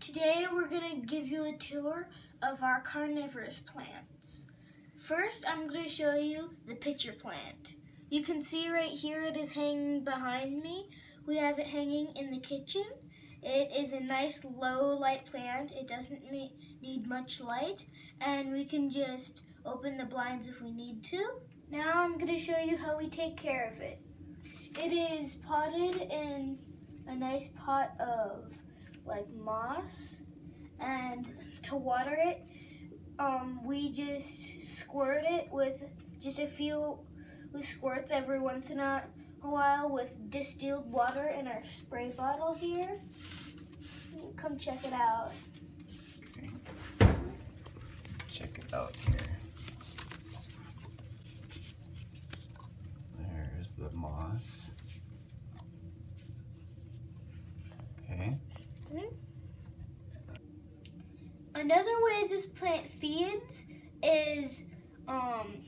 Today we're going to give you a tour of our carnivorous plants. First, I'm going to show you the pitcher plant. You can see right here it is hanging behind me. We have it hanging in the kitchen. It is a nice low light plant. It doesn't need much light and we can just open the blinds if we need to. Now I'm going to show you how we take care of it. It is potted in a nice pot of like moss and to water it um, we just squirt it with just a few we squirts every once in a while with distilled water in our spray bottle here. Come check it out. Okay. Check it out here. There's the moss. Okay. Another way this plant feeds is um,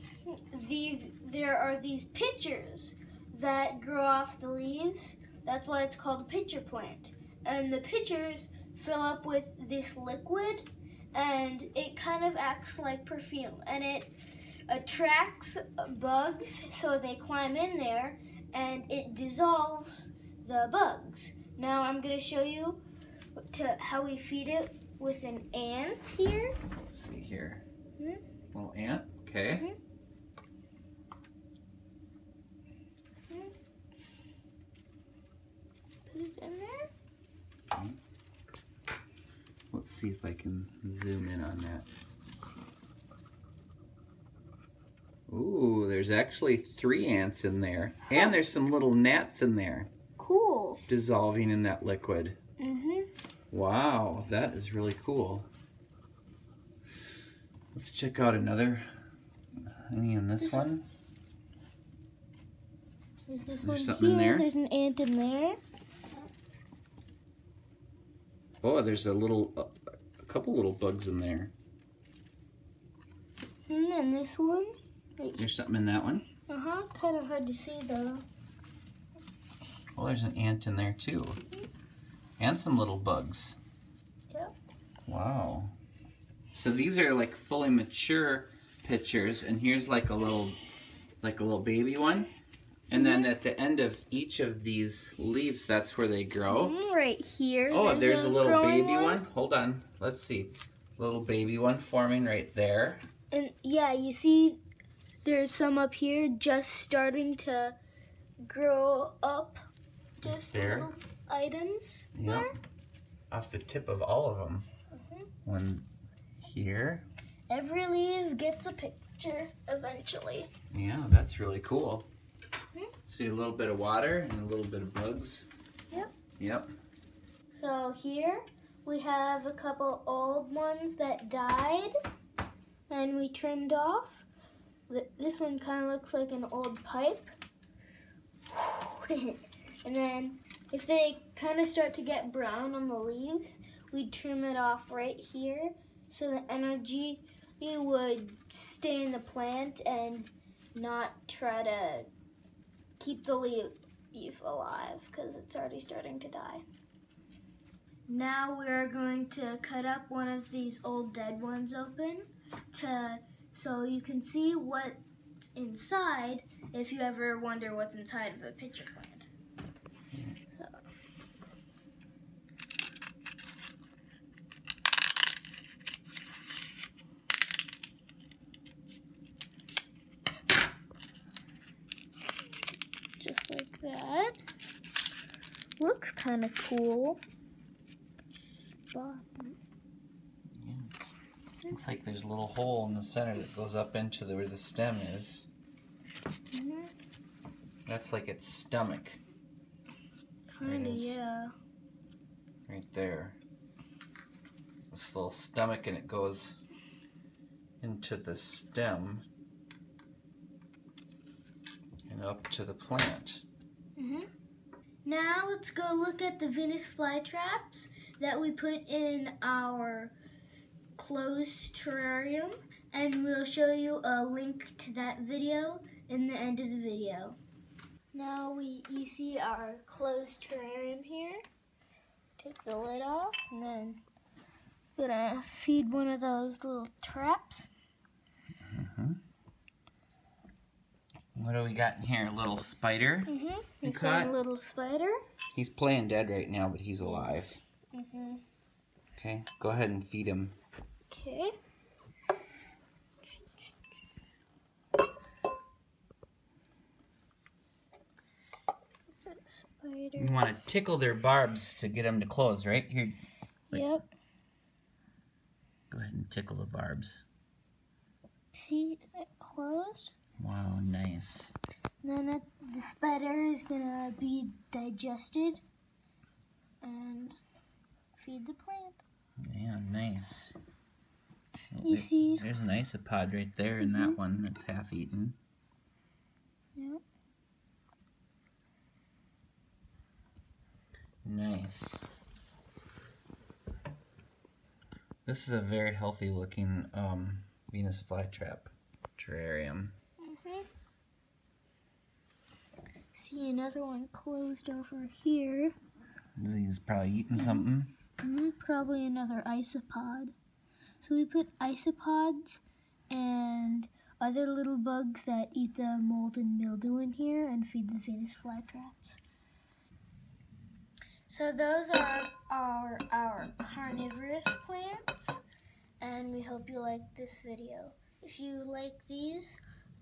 these, there are these pitchers that grow off the leaves. That's why it's called a pitcher plant. And the pitchers fill up with this liquid and it kind of acts like perfume and it attracts bugs so they climb in there and it dissolves the bugs. Now I'm going to show you to how we feed it with an ant here. Hmm? Little ant, okay. Hmm? Hmm? Put it in there. Okay. Let's see if I can zoom in on that. Ooh, there's actually three ants in there. And there's some little gnats in there. Cool. Dissolving in that liquid. Mm-hmm. Wow, that is really cool. Let's check out another. Any in this, this one? There's this is there something here. in there? There's an ant in there. Oh, there's a little, uh, a couple little bugs in there. And then this one. Right. There's something in that one. Uh-huh, kind of hard to see though. Well, there's an ant in there too. And some little bugs. Yep. Wow. So these are like fully mature pitchers, and here's like a little, like a little baby one. And then at the end of each of these leaves, that's where they grow. Mm, right here. Oh, there's, there's a, little baby one. one. Hold on. Let's see. Little baby one forming right there. And yeah, you see there's some up here just starting to grow up. Just there. little items yep. there. Off the tip of all of them. Mm -hmm. One here. Every leaf gets a picture eventually. Yeah, that's really cool. Mm -hmm. See a little bit of water and a little bit of bugs. Yep. Yep. So here we have a couple old ones that died and we trimmed off. This one kind of looks like an old pipe. and then if they kind of start to get brown on the leaves, we trim it off right here so the energy would stay in the plant and not try to keep the leaf alive because it's already starting to die. Now we're going to cut up one of these old dead ones open to so you can see what's inside if you ever wonder what's inside of a pitcher plant. that. Looks kind of cool. Yeah. Looks like there's a little hole in the center that goes up into the, where the stem is. Mm -hmm. That's like its stomach. Kinda, yeah. Right there. This little stomach and it goes into the stem and up to the plant. Mm -hmm. Now let's go look at the Venus flytraps that we put in our closed terrarium and we'll show you a link to that video in the end of the video. Now we you see our closed terrarium here. Take the lid off and then Gonna feed one of those little traps. hmm What do we got in here? A little spider. Mm-hmm. You We caught- found a little spider. He's playing dead right now, but he's alive. Mm-hmm. Okay, go ahead and feed him. Okay. Spider. You want to tickle their barbs to get them to close, right? Here, Wait. Yep. go ahead and tickle the barbs. See it closed. Wow, nice. Then it, the spider is gonna be digested and feed the plant. Yeah, nice. You there- see? There's an isopod right there in that one that's half eaten. Yep. Nice. This is a very healthy looking um, Venus flytrap terrarium. See another one closed over here. He's probably eating something. Mhm, Probably another isopod. So we put isopods and other little bugs that eat the mold and mildew in here and feed the Venus flytraps. So those are our, our carnivorous plants and we hope you like this video. If you like these,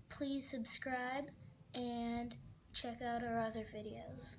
please subscribe and check out our other videos.